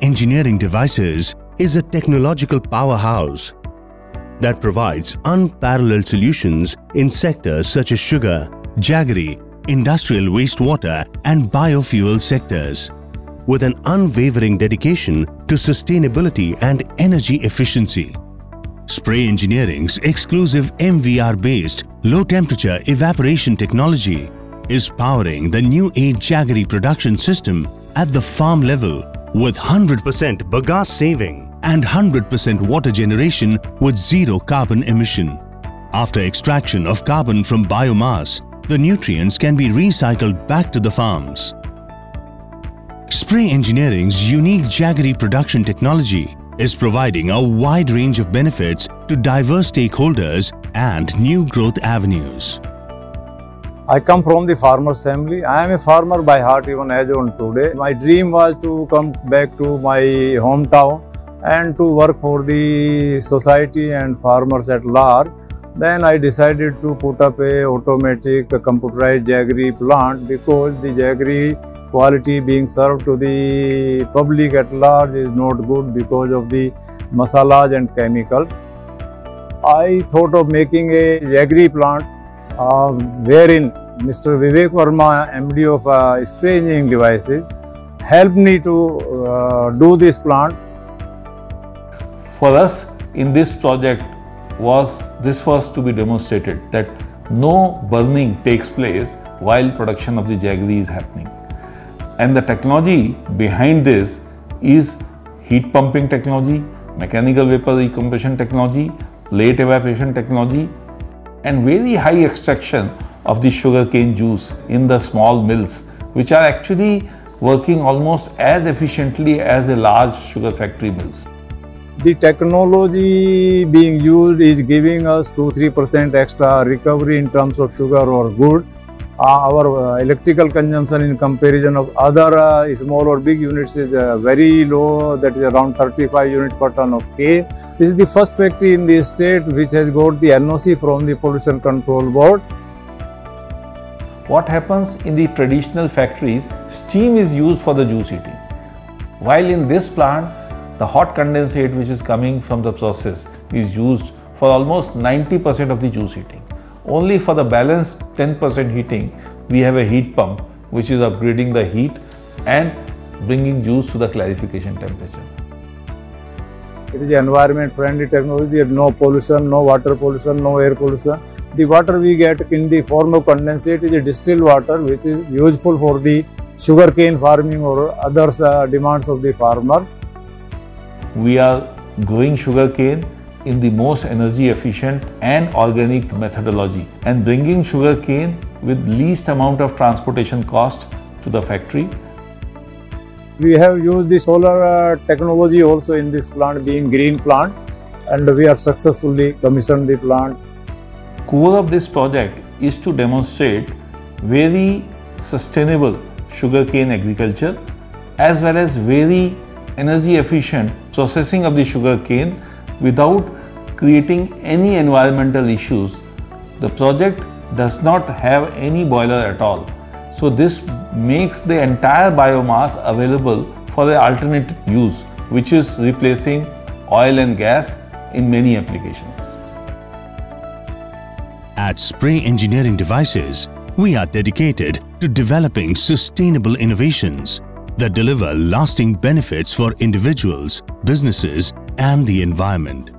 Engineering Devices is a technological powerhouse that provides unparalleled solutions in sectors such as sugar, jaggery, industrial wastewater and biofuel sectors with an unwavering dedication to sustainability and energy efficiency. Spray Engineering's exclusive MVR-based low-temperature evaporation technology is powering the new age jaggery production system at the farm level with 100% bagasse saving and 100% water generation with zero carbon emission. After extraction of carbon from biomass, the nutrients can be recycled back to the farms. Spray Engineering's unique jaggery production technology is providing a wide range of benefits to diverse stakeholders and new growth avenues. I come from the farmer's family. I am a farmer by heart even as on today. My dream was to come back to my hometown and to work for the society and farmers at large. Then I decided to put up a automatic computerized jaggery plant because the jaggery quality being served to the public at large is not good because of the masalas and chemicals. I thought of making a jaggery plant uh, wherein Mr. Vivek Verma, MD of uh, Spray Engineering Devices, helped me to uh, do this plant for us in this project was this was to be demonstrated that no burning takes place while production of the jaggery is happening. And the technology behind this is heat pumping technology, mechanical vapor recompression technology, late evaporation technology and very high extraction of the sugarcane juice in the small mills which are actually working almost as efficiently as a large sugar factory mills the technology being used is giving us 2-3% extra recovery in terms of sugar or gur. Uh, our uh, electrical consumption in comparison of other uh, small or big units is very low, that is around 35 units per ton of cane. This is the first factory in the state which has got the NOC from the Pollution Control Board. What happens in the traditional factories, steam is used for the juice heating. While in this plant, the hot condensate which is coming from the process is used for almost 90% of the juice heating. Only for the balance 10% heating, we have a heat pump which is upgrading the heat and bringing juice to the clarification temperature. It is environment friendly technology, there is no pollution, no water pollution, no air pollution. The water we get in the form of condensate is a distilled water which is useful for the sugarcane farming or other uh, demands of the farmer we are growing sugarcane in the most energy efficient and organic methodology and bringing sugarcane with least amount of transportation cost to the factory. We have used the solar uh, technology also in this plant being green plant and we have successfully commissioned the plant. Core of this project is to demonstrate very sustainable sugarcane agriculture as well as very energy efficient processing of the sugar cane without creating any environmental issues. The project does not have any boiler at all. So this makes the entire biomass available for the alternate use which is replacing oil and gas in many applications. At Spray Engineering Devices, we are dedicated to developing sustainable innovations that deliver lasting benefits for individuals, businesses and the environment.